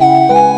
Música